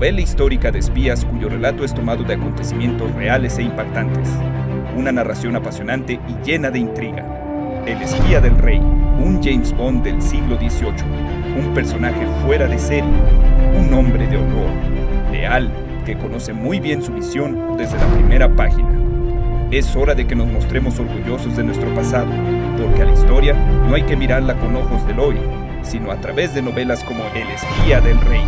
novela histórica de espías cuyo relato es tomado de acontecimientos reales e impactantes. Una narración apasionante y llena de intriga. El espía del rey, un James Bond del siglo XVIII, un personaje fuera de serie, un hombre de honor, leal, que conoce muy bien su misión desde la primera página. Es hora de que nos mostremos orgullosos de nuestro pasado, porque a la historia no hay que mirarla con ojos del hoy, sino a través de novelas como El espía del rey,